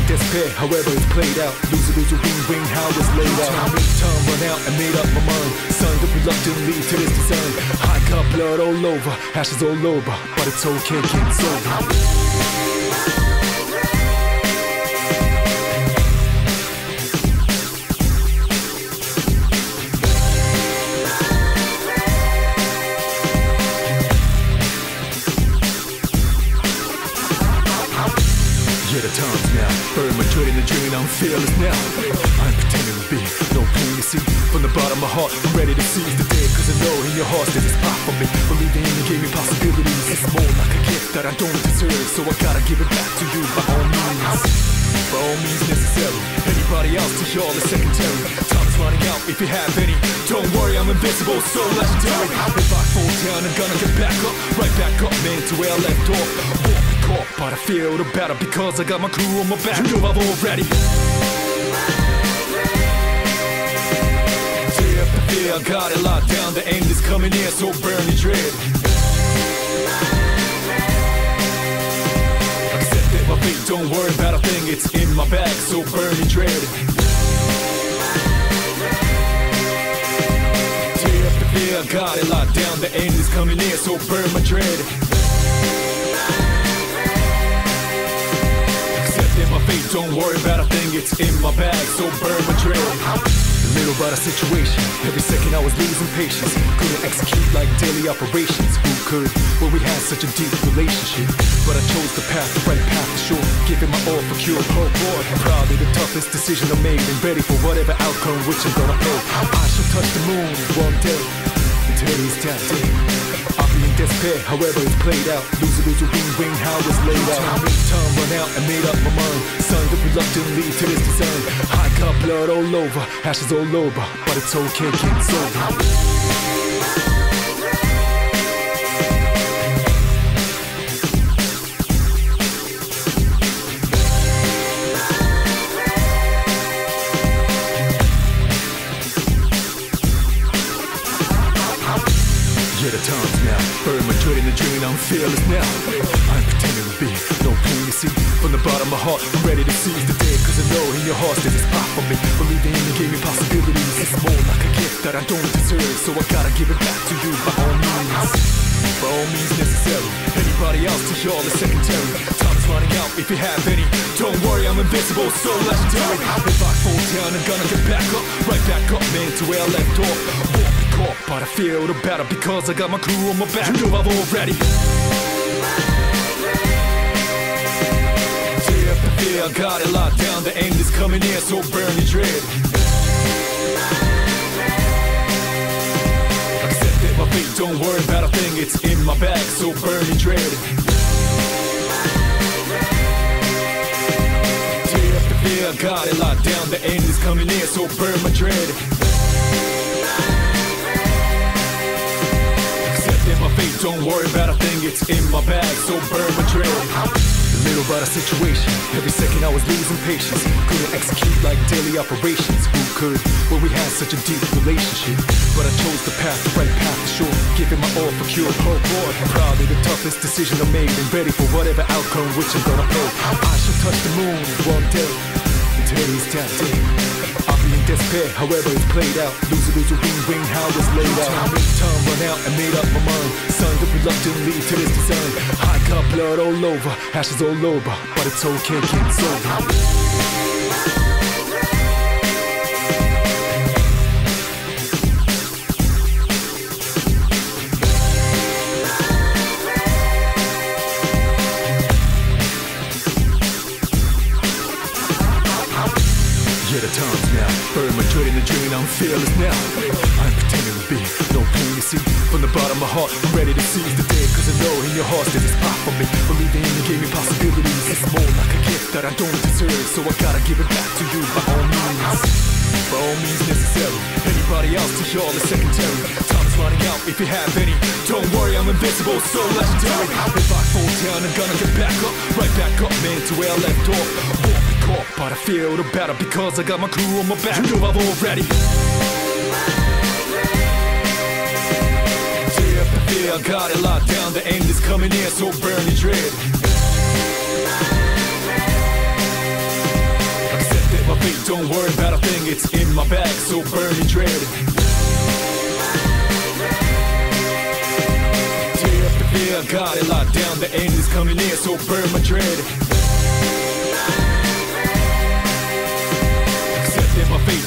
In despair, however it's played out. Lose a lose a win win, how it's laid out. Time, time run out and made up my mind. Signed up reluctantly to this design. I got blood all over, ashes all over, but it's okay, it's over. The time's now. Burn my dread in the drain, I'm fearless now. I'm pretending to be no pain you see. From the bottom of my heart, I'm ready to seize the day. Cause I know in your heart there's a spot for me. Believing in me gave me possibilities. It's more like a gift that I don't deserve. So I gotta give it back to you by all means. By all means necessary. Anybody else to y'all is secondary. Time's running out if you have any. Don't worry, I'm invincible, so legendary. If I fall down, I'm gonna get back up. Right back up, man, to where I left off talk, but I feel the better because I got my crew on my back. You know I'm already. Yeah, I got it locked down. The end is coming in, so burn the dread. Accept it, my feet, Don't worry about a thing. It's in my bag, so burn the dread. Yeah, I got it locked down. The end is coming in, so burn my dread. Fate, don't worry about a thing, it's in my bag, so burn my dread. Little about a situation. Every second I was losing patience. Couldn't execute like daily operations. Who could? Well, we had such a deep relationship. But I chose the path, the right path for sure. Giving my all for cure. Oh boy, probably the toughest decision I made. And ready for whatever outcome which I'm gonna pay. I shall touch the moon one day. It's that day however it's played out. Loser, loser, wing, wing, how it's laid out. Time, run out and made up my mind. Signed up reluctantly to this design. I got blood all over, ashes all over, but it's okay, it's over. In the dream, I'm fearless now. I'm pretending to be no pain to see. From the bottom of my heart, I'm ready to seize the day. Cause I know in your heart there's a spot for me. Believing in you gave me possibilities. It's more like a gift that I don't deserve. So I gotta give it back to you by all means. By all means necessary. Anybody else to y'all is secondary. Time's running out if you have any. So legendary. If I fall down, I'm gonna get back up. Right back up, man, to where I left off. I won't be caught, but I feel the battle because I got my crew on my back. You know I'm already. Tear fear, I got it locked down. The end is coming near, so burn your dread. My fate, don't worry about a thing. It's in my bag, so burn your dread. I got it locked down. The end is coming near, so burn my dread. Accepting my fate, don't worry about a thing, it's in my bag, so burn my dread. Little about a situation, every second I was losing patience. Couldn't execute like daily operations. Who could? Well, we had such a deep relationship. But I chose the path, the right path for sure. Giving my all for cure. Oh boy, probably the toughest decision I made. And ready for whatever outcome which I'm gonna pay. I shall touch the moon one day. Be in however it's played out. Loser, loser, wing, wing, how it's laid out. Time, time run out and made up my mind. Signed up reluctantly to this design. I got blood all over, ashes all over, but it's okay, it's over. Dread in the dream, I'm fearless now. I'm pretending to be no pain you see. From the bottom of my heart, I'm ready to seize the day. Cause I know in your heart there's a spot for me. Believing in you gave me possibilities. It's more like a gift that I don't deserve. So I gotta give it back to you by all means. By all means necessary. Anybody else to y'all is secondary. Time's running out if you have any. Don't worry, I'm invincible, so legendary. If I fall down, I'm gonna get back up. Right back up, man, to where I left off. Caught, but I feel the battle because I got my crew on my back. You know I'm already. Tear up fear, I got it locked down. The end is coming near, so burn your dread. Accept it, my fate, don't worry about a thing. It's in my bag, so burn your dread. Up the fear, I got it locked down. The end is coming near, so burn my dread.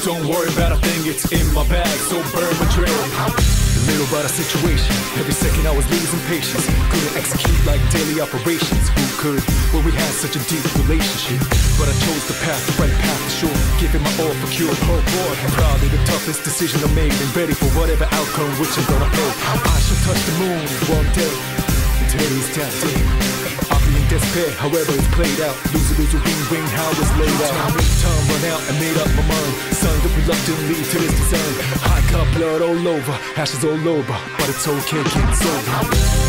Don't worry about a thing, it's in my bag, so burn my. A little about a situation, every second I was losing patience. Couldn't execute like daily operations. Who could? Well, we had such a deep relationship. But I chose the path, the right path for sure. Giving my all for cure. Oh boy, probably the toughest decision I made. And ready for whatever outcome which I'm gonna pay. I shall touch the moon one day. It's that day. I'll be in despair, however it's played out. Loser, loser, wing, wing, how it's laid out. Time, time run out and made up my mind. Signed up reluctantly to this design. I got blood all over, ashes all over, but it's okay, it's over.